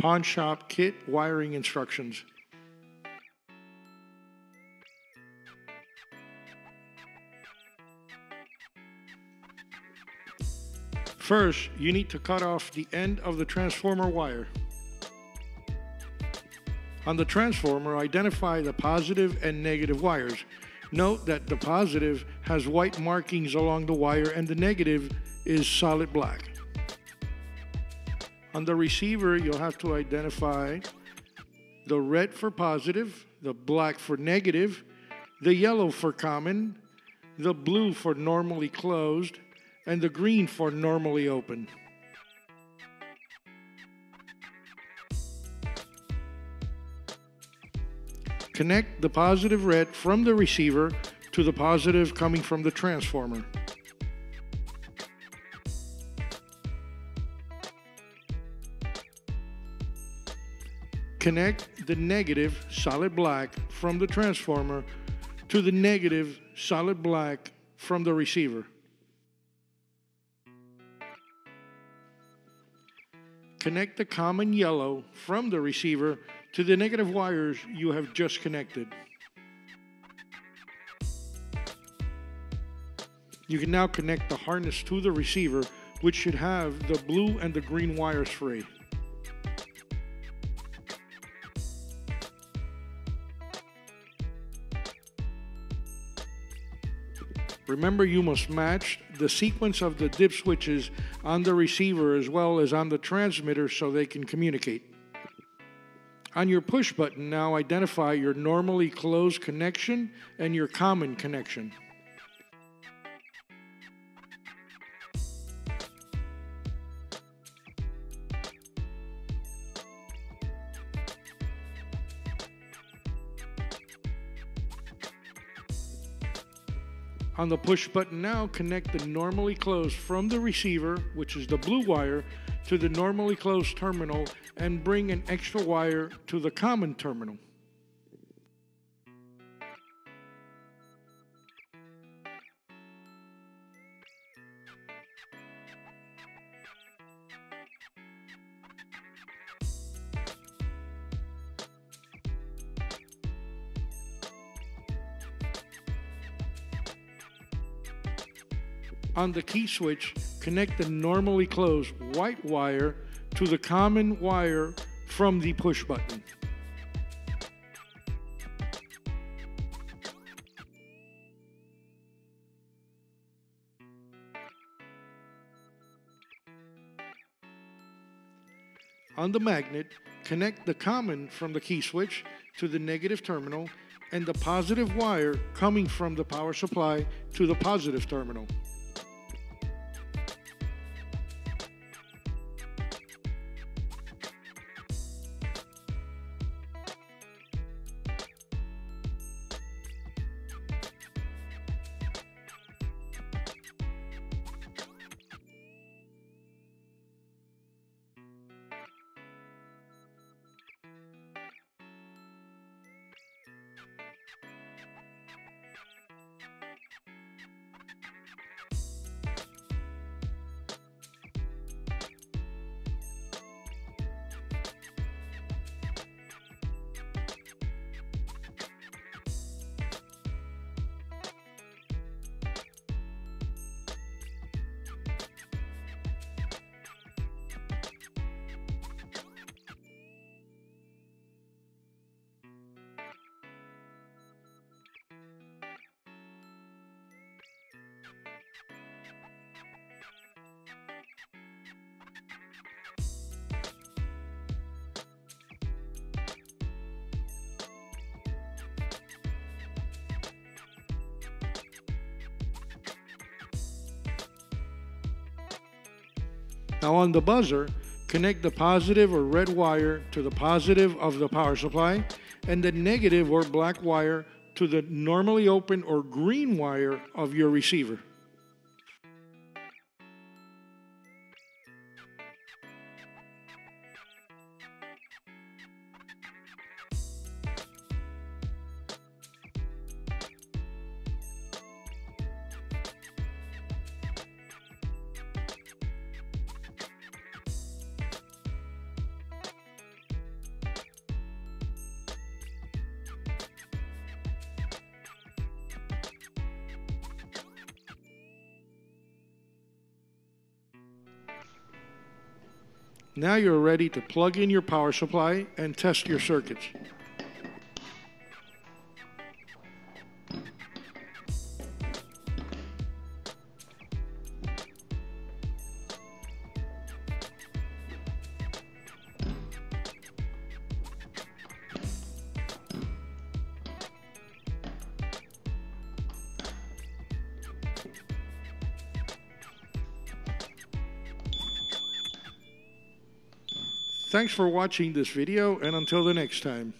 Pawn Shop Kit wiring instructions. First, you need to cut off the end of the transformer wire. On the transformer, identify the positive and negative wires. Note that the positive has white markings along the wire and the negative is solid black. On the receiver, you'll have to identify the red for positive, the black for negative, the yellow for common, the blue for normally closed, and the green for normally open. Connect the positive red from the receiver to the positive coming from the transformer. Connect the negative solid black from the transformer to the negative solid black from the receiver. Connect the common yellow from the receiver to the negative wires you have just connected. You can now connect the harness to the receiver, which should have the blue and the green wires free. Remember, you must match the sequence of the dip switches on the receiver as well as on the transmitter so they can communicate. On your push button, now identify your normally closed connection and your common connection. On the push button now, connect the normally closed from the receiver, which is the blue wire, to the normally closed terminal and bring an extra wire to the common terminal. On the key switch, connect the normally closed white wire to the common wire from the push button. On the magnet, connect the common from the key switch to the negative terminal and the positive wire coming from the power supply to the positive terminal. Now on the buzzer, connect the positive or red wire to the positive of the power supply and the negative or black wire to the normally open or green wire of your receiver. Now you're ready to plug in your power supply and test your circuits. Thanks for watching this video and until the next time.